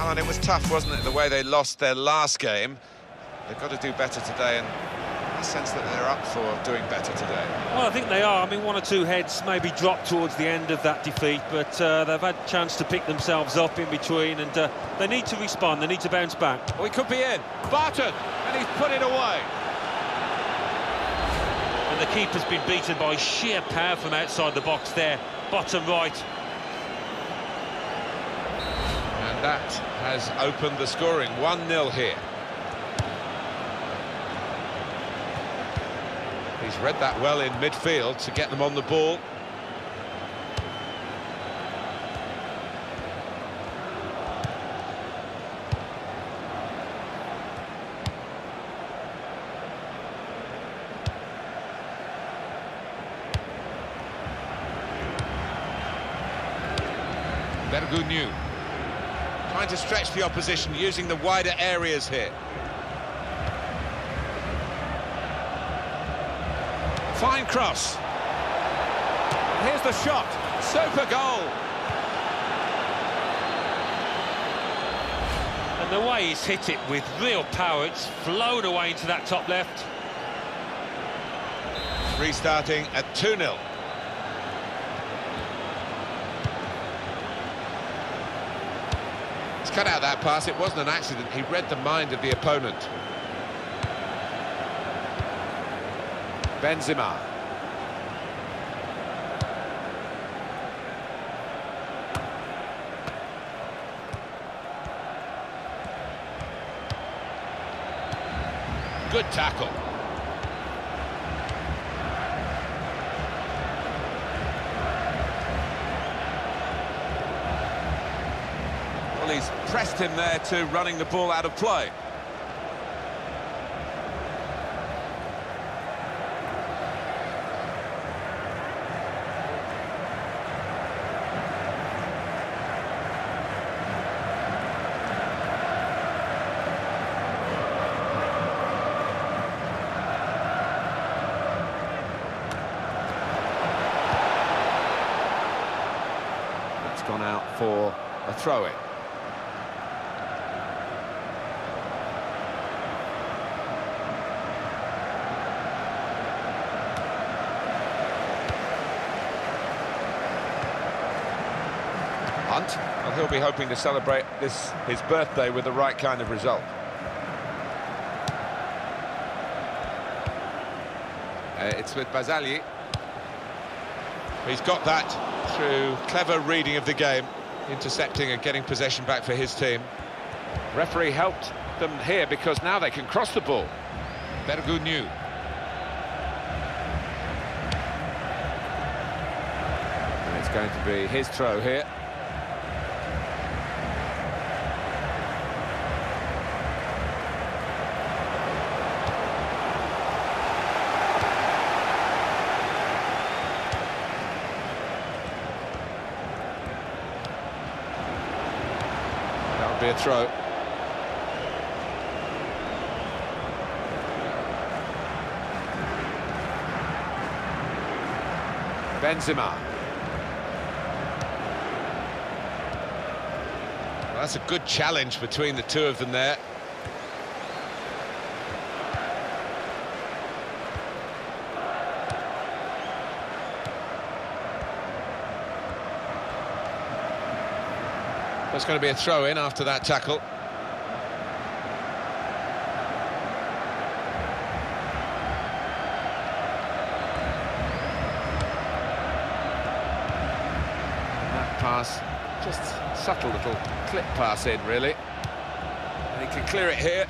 Alan, it was tough, wasn't it, the way they lost their last game? They've got to do better today, and I sense that they're up for doing better today. Well, I think they are. I mean, one or two heads maybe dropped towards the end of that defeat, but uh, they've had a chance to pick themselves up in between, and uh, they need to respond, they need to bounce back. We he could be in. Barton, and he's put it away. And the keeper's been beaten by sheer power from outside the box there, bottom right. And that has opened the scoring, 1-0 here. He's read that well in midfield to get them on the ball. Bergogneau trying to stretch the opposition using the wider areas here. Fine cross. Here's the shot. Super goal. And the way he's hit it with real power, it's flown away into that top left. Restarting at 2-0. He's cut out that pass, it wasn't an accident, he read the mind of the opponent. Benzema. Good tackle. Well, he's pressed him there to running the ball out of play. It's gone out for a throw-in. Hunt, well, he'll be hoping to celebrate this his birthday with the right kind of result. Uh, it's with Basali. He's got that through clever reading of the game, intercepting and getting possession back for his team. Referee helped them here because now they can cross the ball. Bergogneau. And it's going to be his throw here. Be a throw. Benzema. Well, that's a good challenge between the two of them there. There's going to be a throw in after that tackle. That pass, just subtle little clip pass in, really. And he can clear it here.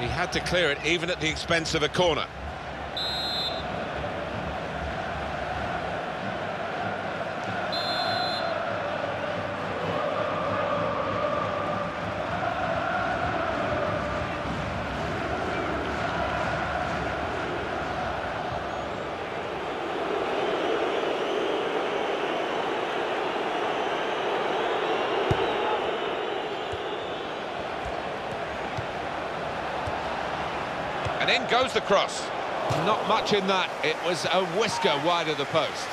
He had to clear it even at the expense of a corner. In goes the cross. Not much in that. It was a whisker wide of the post.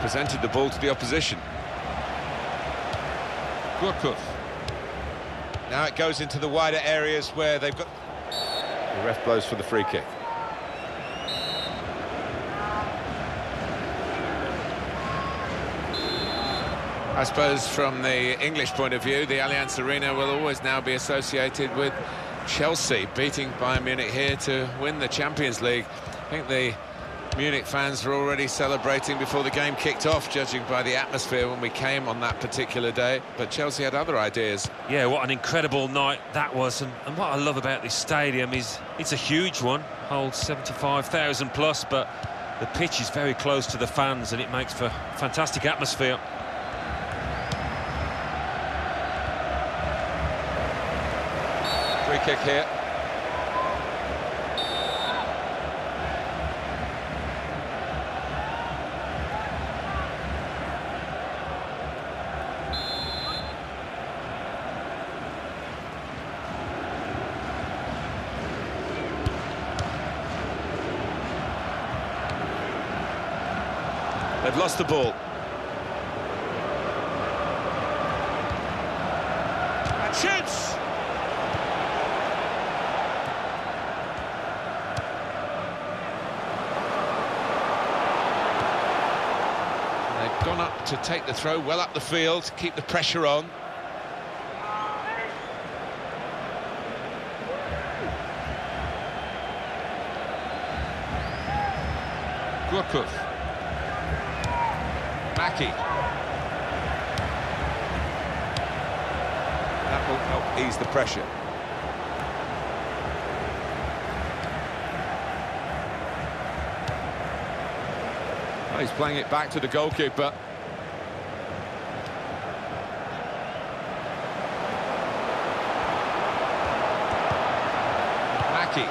presented the ball to the opposition. Gourcuff. Now it goes into the wider areas where they've got... The ref blows for the free kick. I suppose from the English point of view, the Allianz Arena will always now be associated with Chelsea beating Bayern Munich here to win the Champions League. I think the Munich fans were already celebrating before the game kicked off, judging by the atmosphere when we came on that particular day. But Chelsea had other ideas. Yeah, what an incredible night that was. And, and what I love about this stadium is it's a huge one, holds 75,000 plus, but the pitch is very close to the fans and it makes for fantastic atmosphere. Free kick here. The ball. And shoots! They've gone up to take the throw well up the field, keep the pressure on. Gourcuff. That will help ease the pressure. He's playing it back to the goalkeeper. Mackie,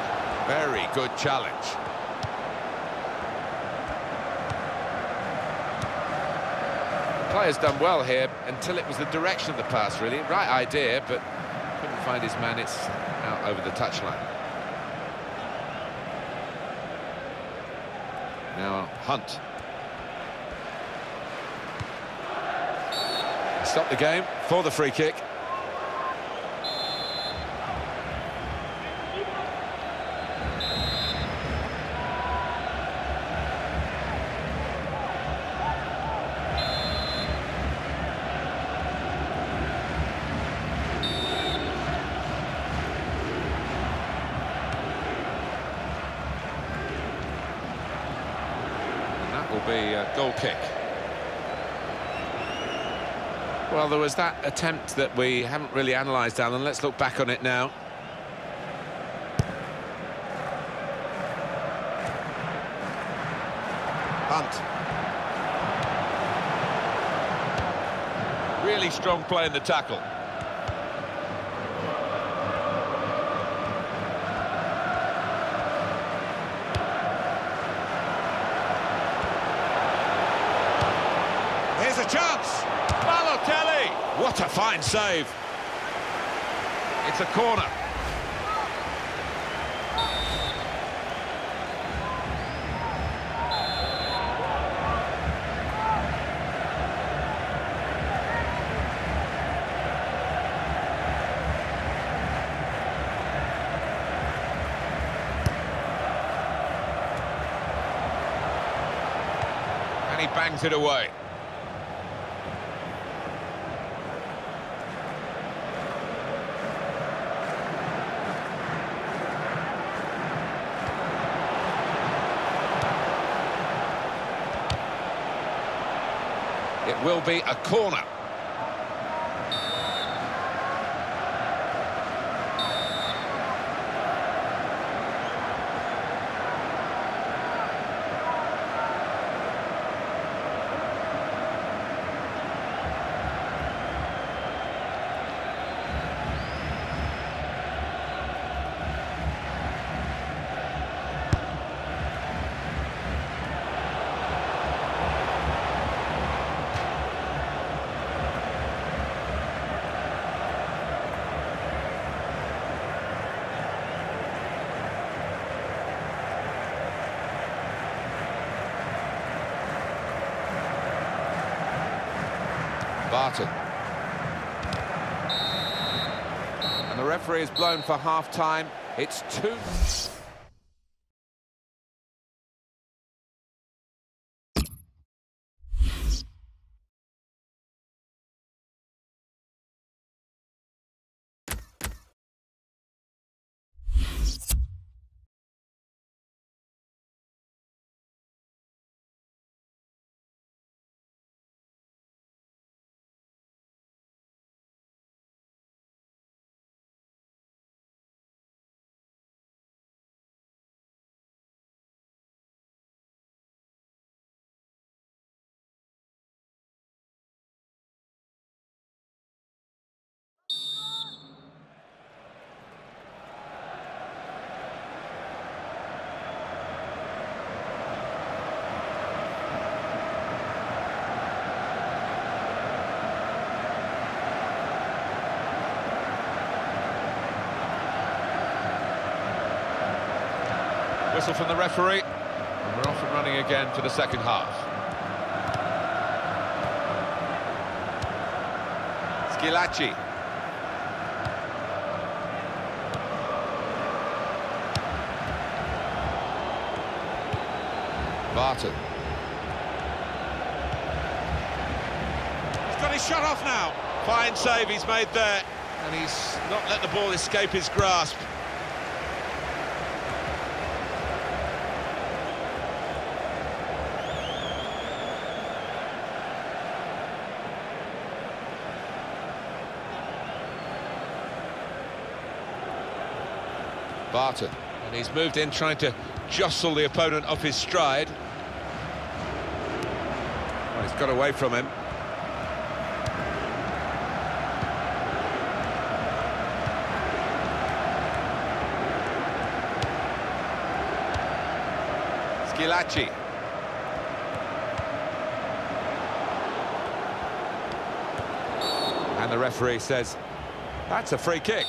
very good challenge. Player's done well here until it was the direction of the pass, really. Right idea, but couldn't find his man. It's out over the touchline. Now Hunt. Stop the game for the free kick. And that will be a goal kick. Well, there was that attempt that we haven't really analysed, Alan. Let's look back on it now. Hunt. Really strong play in the tackle. Here's a chance. Balotelli. What a fine save. It's a corner. And he bangs it away. It will be a corner. And the referee is blown for half-time. It's two... Whistle from the referee. And we're off and running again for the second half. Schillaci. Barton. He's got his shot off now. Fine save he's made there. And he's not let the ball escape his grasp. Barton. And he's moved in trying to jostle the opponent off his stride. Well, he's got away from him. Schillaci. And the referee says, that's a free kick.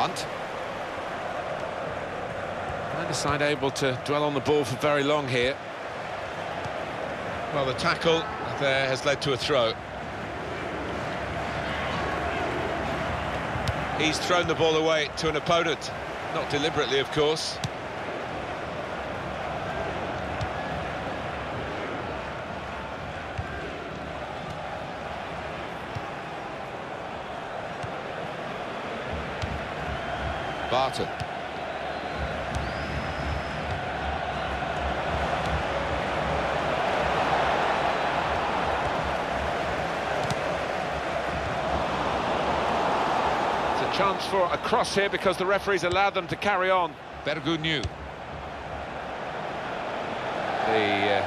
Hunt. Neither side able to dwell on the ball for very long here. Well, the tackle there has led to a throw. He's thrown the ball away to an opponent. Not deliberately, of course. Barton. Chance for a cross here because the referees allowed them to carry on. Bergogneau. The uh,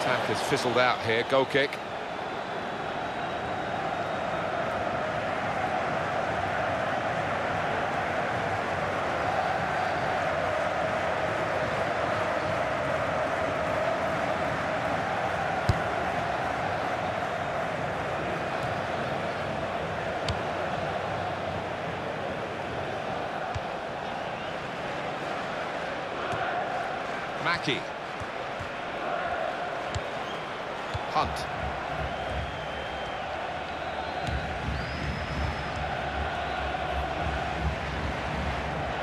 attack has fizzled out here, goal kick. Mackey. Hunt.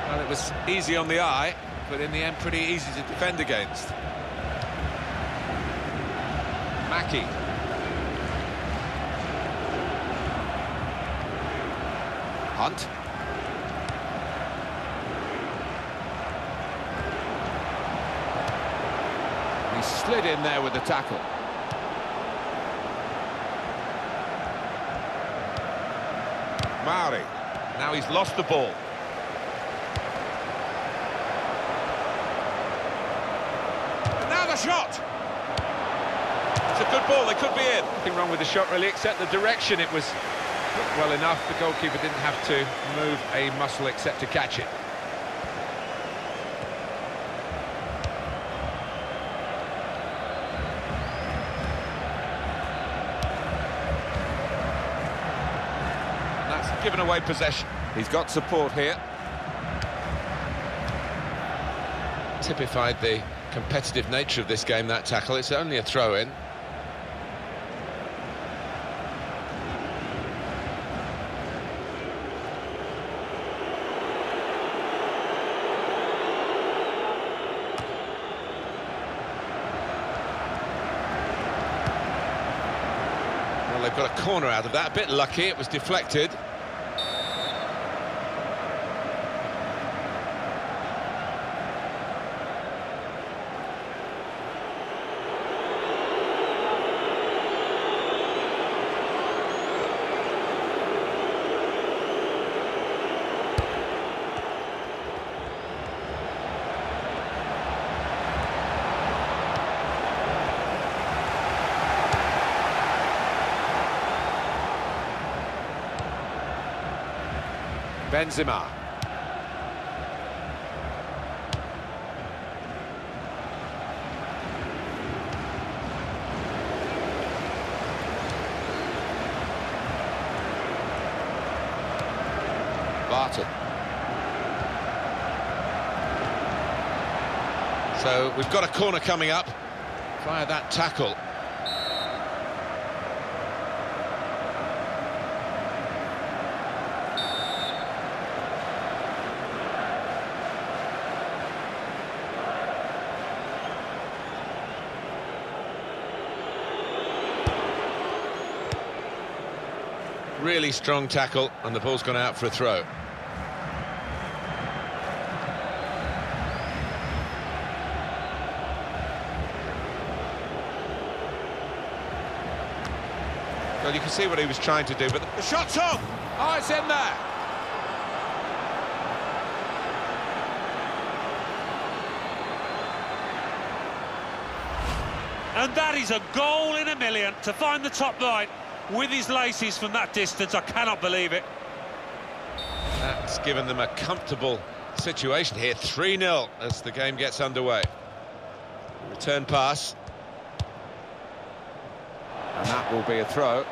Well, it was easy on the eye, but in the end pretty easy to defend against. Mackey. Hunt. He slid in there with the tackle. Mauri. Now he's lost the ball. And now the shot. It's a good ball, they could be in. Nothing wrong with the shot really, except the direction it was well enough. The goalkeeper didn't have to move a muscle except to catch it. Given away possession. He's got support here. Typified the competitive nature of this game, that tackle. It's only a throw-in. Well, they've got a corner out of that. A bit lucky, it was deflected. Benzema. Barton. So we've got a corner coming up via that tackle. Really strong tackle, and the ball's gone out for a throw. Well, you can see what he was trying to do, but the shot's on! Oh, it's in there. And that is a goal in a million to find the top line with his laces from that distance. I cannot believe it. That's given them a comfortable situation here. 3-0 as the game gets underway. Return pass. And that will be a throw.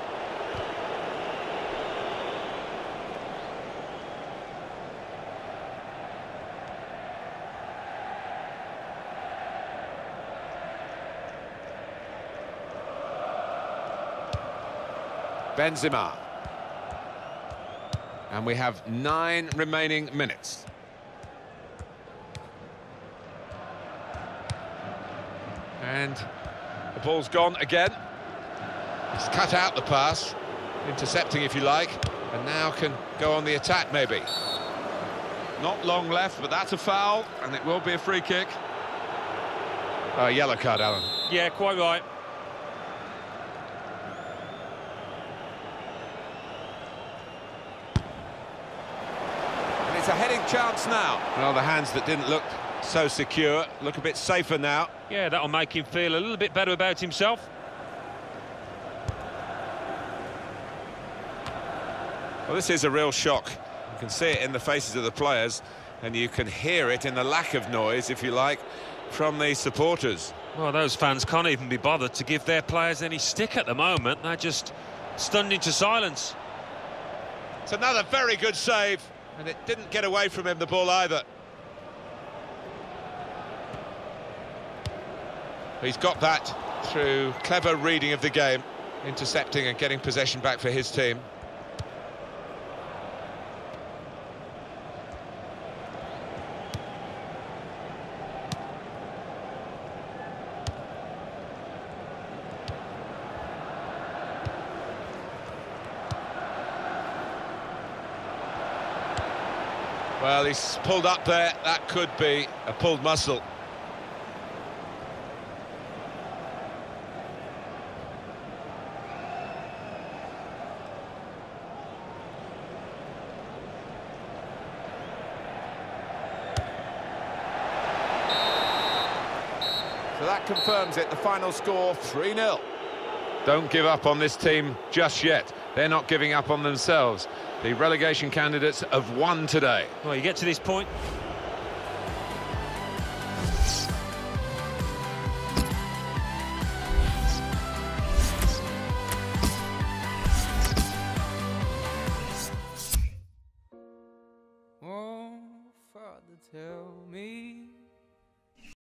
Benzema. And we have nine remaining minutes. And the ball's gone again. He's cut out the pass, intercepting if you like, and now can go on the attack maybe. Not long left, but that's a foul, and it will be a free kick. Oh, yellow card, Alan. Yeah, quite right. It's a heading chance now. Well, the hands that didn't look so secure look a bit safer now. Yeah, that'll make him feel a little bit better about himself. Well, this is a real shock. You can see it in the faces of the players, and you can hear it in the lack of noise, if you like, from the supporters. Well, those fans can't even be bothered to give their players any stick at the moment. They're just stunned into silence. It's another very good save, and it didn't get away from him, the ball either. He's got that through clever reading of the game, intercepting and getting possession back for his team. Well, he's pulled up there. That could be a pulled muscle. So that confirms it. The final score 3-0. Don't give up on this team just yet. They're not giving up on themselves. The relegation candidates have won today. Well, you get to this point,